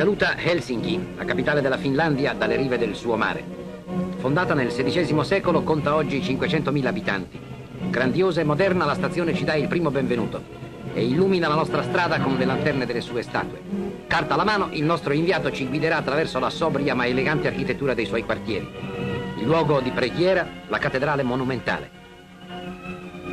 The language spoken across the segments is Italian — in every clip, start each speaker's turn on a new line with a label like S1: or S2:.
S1: saluta Helsinki, la capitale della Finlandia dalle rive del suo mare. Fondata nel XVI secolo, conta oggi 500.000 abitanti. Grandiosa e moderna, la stazione ci dà il primo benvenuto e illumina la nostra strada con le lanterne delle sue statue. Carta alla mano, il nostro inviato ci guiderà attraverso la sobria ma elegante architettura dei suoi quartieri. Il luogo di preghiera, la cattedrale monumentale.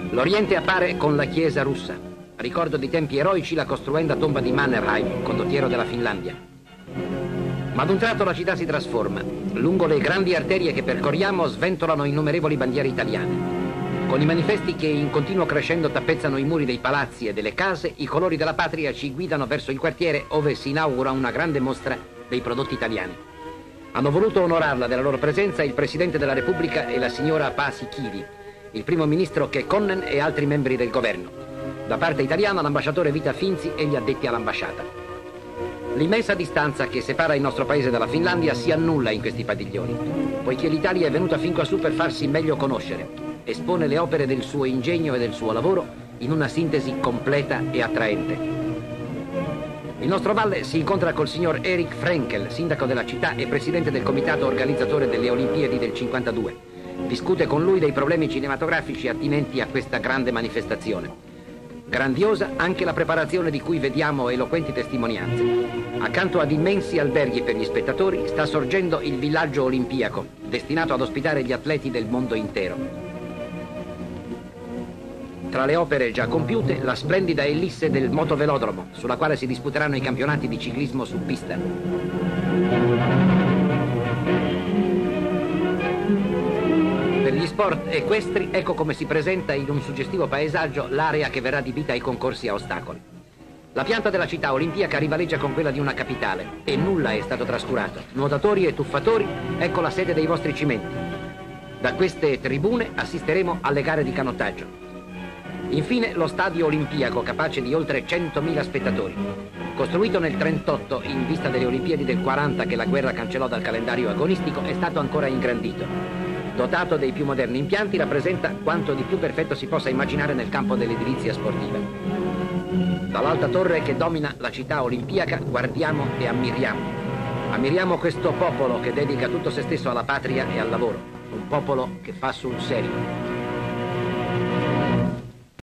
S1: L'Oriente appare con la chiesa russa, ricordo di tempi eroici la costruenda tomba di Mannerheim, condottiero della Finlandia. Ma ad un tratto la città si trasforma. Lungo le grandi arterie che percorriamo sventolano innumerevoli bandiere italiane. Con i manifesti che in continuo crescendo tappezzano i muri dei palazzi e delle case, i colori della patria ci guidano verso il quartiere ove si inaugura una grande mostra dei prodotti italiani. Hanno voluto onorarla della loro presenza il Presidente della Repubblica e la signora Pasi Chili, il primo ministro Kekkonen e altri membri del governo. Da parte italiana l'ambasciatore Vita Finzi e gli addetti all'ambasciata. L'immensa distanza che separa il nostro paese dalla Finlandia si annulla in questi padiglioni, poiché l'Italia è venuta fin quassù per farsi meglio conoscere. Espone le opere del suo ingegno e del suo lavoro in una sintesi completa e attraente. Il nostro valle si incontra col signor Eric Frenkel, sindaco della città e presidente del comitato organizzatore delle Olimpiadi del 52 discute con lui dei problemi cinematografici attinenti a questa grande manifestazione. Grandiosa anche la preparazione di cui vediamo eloquenti testimonianze. Accanto ad immensi alberghi per gli spettatori sta sorgendo il villaggio olimpiaco, destinato ad ospitare gli atleti del mondo intero. Tra le opere già compiute, la splendida ellisse del motovelodromo, sulla quale si disputeranno i campionati di ciclismo su pista. Sport equestri, ecco come si presenta in un suggestivo paesaggio l'area che verrà adibita ai concorsi a ostacoli. La pianta della città olimpiaca rivaleggia con quella di una capitale e nulla è stato trascurato. Nuotatori e tuffatori, ecco la sede dei vostri cimenti. Da queste tribune assisteremo alle gare di canottaggio. Infine lo stadio olimpiaco capace di oltre 100.000 spettatori. Costruito nel 38 in vista delle Olimpiadi del 40 che la guerra cancellò dal calendario agonistico, è stato ancora ingrandito dotato dei più moderni impianti, rappresenta quanto di più perfetto si possa immaginare nel campo dell'edilizia sportiva. Dall'alta torre che domina la città olimpiaca guardiamo e ammiriamo. Ammiriamo questo popolo che dedica tutto se stesso alla patria e al lavoro, un popolo che fa sul serio.